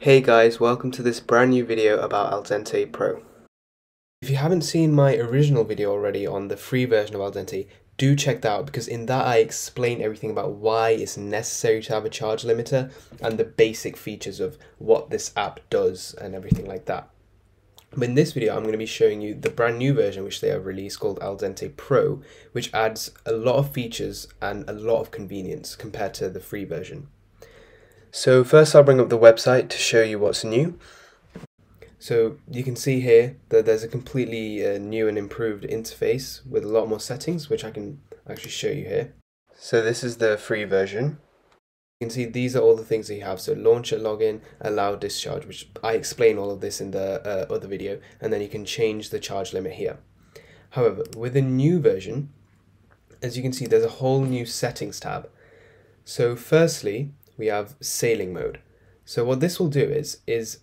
Hey guys, welcome to this brand new video about Aldente Pro. If you haven't seen my original video already on the free version of Aldente, do check that out because in that I explain everything about why it's necessary to have a charge limiter and the basic features of what this app does and everything like that. In this video, I'm going to be showing you the brand new version which they have released called Aldente Pro, which adds a lot of features and a lot of convenience compared to the free version. So first I'll bring up the website to show you what's new. So you can see here that there's a completely uh, new and improved interface with a lot more settings, which I can actually show you here. So this is the free version. You can see these are all the things that you have. So launcher, login, allow discharge, which I explain all of this in the uh, other video, and then you can change the charge limit here. However, with the new version, as you can see, there's a whole new settings tab. So firstly, we have sailing mode. So what this will do is, is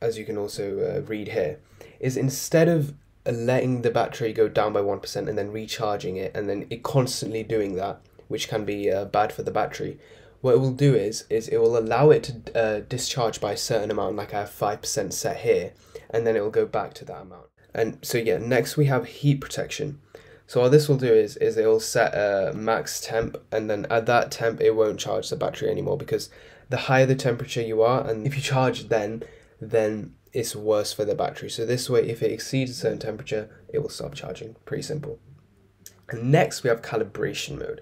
as you can also uh, read here, is instead of letting the battery go down by 1% and then recharging it and then it constantly doing that, which can be uh, bad for the battery, what it will do is, is it will allow it to uh, discharge by a certain amount, like I have 5% set here, and then it will go back to that amount. And so yeah, next we have heat protection. So what this will do is, is it will set a max temp and then at that temp it won't charge the battery anymore because the higher the temperature you are and if you charge then, then it's worse for the battery. So this way if it exceeds a certain temperature, it will stop charging. Pretty simple. And next we have calibration mode.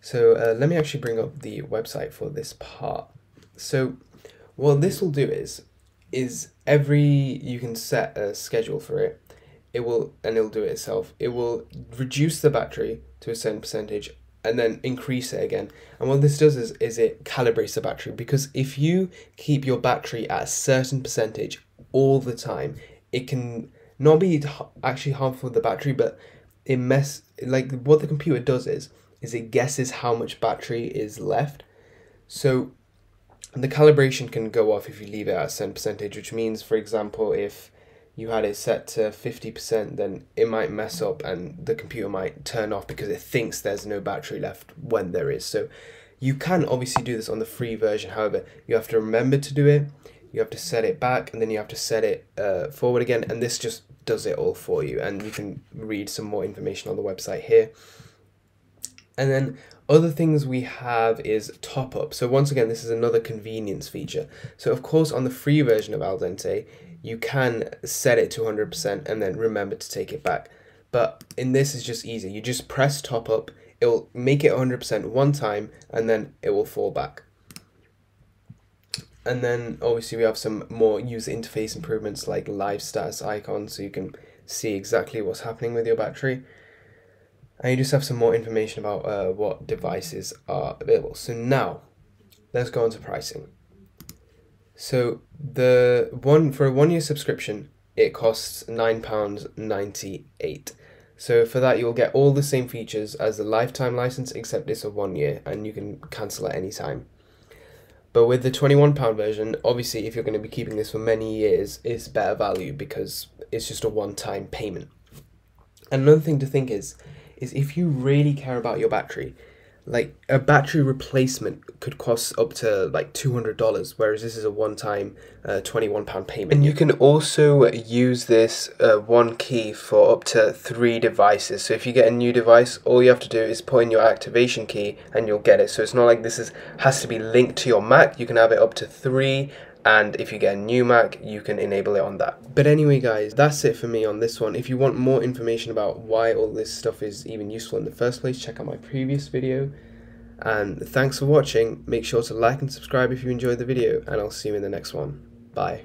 So uh, let me actually bring up the website for this part. So what this will do is, is every, you can set a schedule for it. It will and it'll do it itself. It will reduce the battery to a certain percentage and then increase it again. And what this does is, is it calibrates the battery because if you keep your battery at a certain percentage all the time it can not be actually harmful for the battery but it mess like what the computer does is is it guesses how much battery is left so the calibration can go off if you leave it at a certain percentage which means for example if you had it set to 50%, then it might mess up and the computer might turn off because it thinks there's no battery left when there is. So you can obviously do this on the free version. However, you have to remember to do it. You have to set it back and then you have to set it uh, forward again. And this just does it all for you. And you can read some more information on the website here. And then other things we have is top up. So once again, this is another convenience feature. So of course, on the free version of Aldente, you can set it to 100% and then remember to take it back. But in this is just easy. You just press top up, it will make it 100% one time and then it will fall back. And then obviously we have some more user interface improvements like live status icon so you can see exactly what's happening with your battery. And you just have some more information about uh, what devices are available. So now, let's go on to pricing. So the one for a one year subscription, it costs nine pounds ninety eight. So for that, you'll get all the same features as the lifetime license, except it's a one year, and you can cancel at any time. But with the twenty one pound version, obviously, if you're going to be keeping this for many years, it's better value because it's just a one time payment. Another thing to think is, is if you really care about your battery, like a battery replacement could cost up to like $200 whereas this is a one-time uh, 21 pound payment. And you can also use this uh, one key for up to three devices. So if you get a new device all you have to do is put in your activation key and you'll get it. So it's not like this is has to be linked to your mac. You can have it up to three and if you get a new Mac, you can enable it on that. But anyway guys, that's it for me on this one. If you want more information about why all this stuff is even useful in the first place, check out my previous video. And thanks for watching, make sure to like and subscribe if you enjoyed the video, and I'll see you in the next one. Bye.